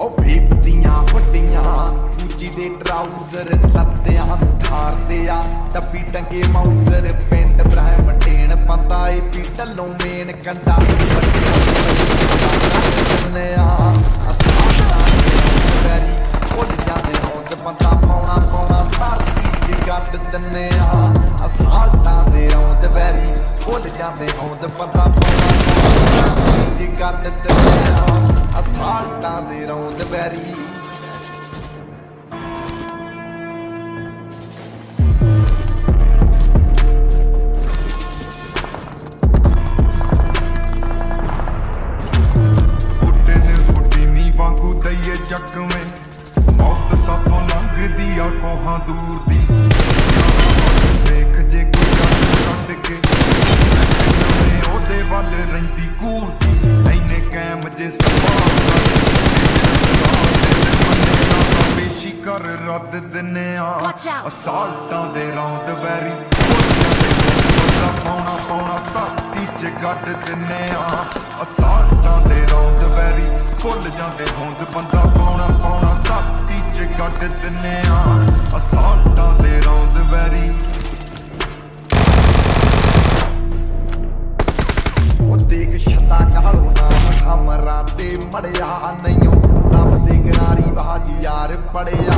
ਉਹ ਭੀਪਦੀਆਂ ਵੱਡੀਆਂ ਉੱਚੀ ਦੇ ਟਰਾਊਜ਼ਰ ਤੱਤਿਆਂ ਨੂੰ ਆ ਡੱਬੀ ਟੰਗੇ ਮਾਊਜ਼ਰ ਪਿੰਡ ਬ੍ਰਾਹਮ ਟੇਣ ਪੰਦਾ ਏ ਪੀ ਢੱਲੋਂ ਮੇਨ ਕੰਡਾ ਕੰਨੇ ਆ ਅਸਾਨਾ ਵੈਰੀ ਉੱਡ ਜਾਂਦੇ ਹੋਂਦ ਬੰਦਾ ਪਾਉਣਾ ਪਾਉਣਾ ਧਰਤੀ ਦੀ ਗੱਡ ਦਿੰਨੇ ਆ। ਅਸਾਲਟਾਂ ਦੇ ਰੌਂਦ ਵੈਰੀ ਉੱਡ ਜਾਂਦੇ ਹੋਂਦ ਬੰਦਾ ਪਾਉਣਾ ਪਾਉਣਾ ਗੱਡ ਦਿੰਨੇ ਅਸਾਲਟਾਂ ਦੇ ਰੌਂਦ ਵੈਰੀ ਬੁੱਢੇ ਨੇ ਮੌਤ ਸਾਥੋਂ ਲੰਘਦੀ ਆ ਕੋਹਾਂ ਦੂਰ ਦੀ। ਦੇਖ ਜੇ ਕੋਈ ਕੱਢ ਕੇ ਉਹਦੇ ਵੱਲ ਰਹਿੰਦੀ ਘੂਰਦੀ ਐਨੇ ਕੈਮ ਜੇ ਸਵਾਲ ਰੱਦ ਦਿੰਨੇ ਆ. ਅਸਾਲਟਾਂ ਦੇ ਰੌਂਦ ਵੈਰੀ ਬੰਦਾ ਪਾਉਣਾ ਪਾਉਣਾ ਧਰਤੀ ਚ ਗੱਡ ਦਿੰਨੇ ਆ। ਅਸਾਲਟਾਂ ਦੇ ਰੌਂਦ ਵੈਰੀ ਭੁੱਲ ਜਾਂਦੇ ਹੁੰਦ ਬੰਦਾ ਪਾਉਣਾ ਪਾਉਣਾ ਧਰਤੀ ਚ ਗੱਡ ਦਿੰਨੇ ਆ। ਅਸਾਲਟਾਂ ਦੇ ਰੌਂਦ ਵੈਰੀ ਉਹ ਦੇਖ ਛੱਤਾ ਕਾਲੋ ਨਾਮ ਹਮਰਾ ਤੇ ਮੜਿਆ யாரு படையா?